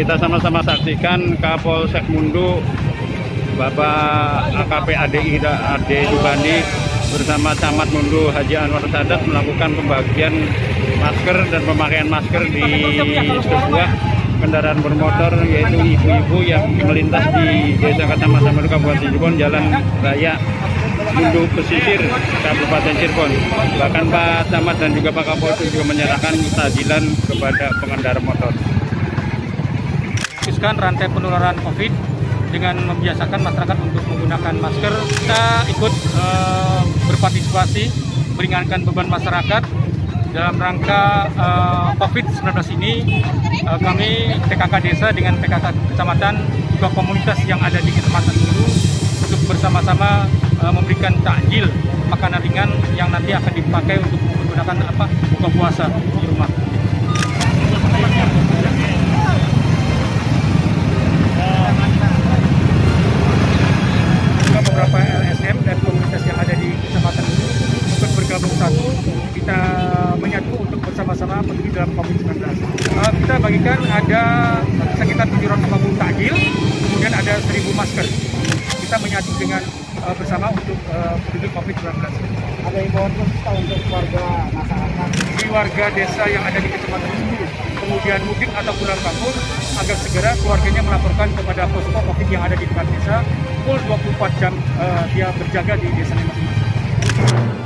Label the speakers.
Speaker 1: Kita sama-sama saksikan Kapolsek Mundu Bapak AKP ADI AD Subandi bersama Camat Mundu Haji Anwar Sadat melakukan pembagian masker dan pemakaian masker di sebuah kendaraan bermotor yaitu ibu-ibu yang melintas di Desa Kecamatan Mundu Kabupaten Cirebon Jalan Raya Mundu Pesisir Kabupaten Cirebon. Bahkan Pak Camat dan juga Pak Kapolsek juga menyerahkan takjilan kepada pengendara motor.
Speaker 2: Memutuskan rantai penularan COVID dengan membiasakan masyarakat untuk menggunakan masker. Kita ikut uh, berpartisipasi meringankan beban masyarakat dalam rangka uh, COVID-19 ini. Uh, kami PKK Desa dengan PKK Kecamatan juga komunitas yang ada di Kecamatan Hulu untuk bersama-sama uh, memberikan takjil makanan ringan yang nanti akan dipakai untuk menggunakan apa buka puasa di rumah. Beberapa LSM dan komunitas yang ada di kecamatan ini untuk bergabung satu. Kita menyatu untuk bersama-sama peduli dalam COVID-19 uh, kita bagikan ada sekitar 750 takjil kemudian ada 1000 masker. Kita menyatu dengan uh, bersama untuk uh, peduli COVID-19
Speaker 3: ada imbauan khusus untuk warga masyarakat?
Speaker 2: Di warga desa yang ada di kecamatan ini kemudian mudik atau pulang kampung agar segera keluarganya melaporkan kepada posko COVID yang ada di dekat desa. Full 24 jam uh, dia berjaga di desa masing-masing.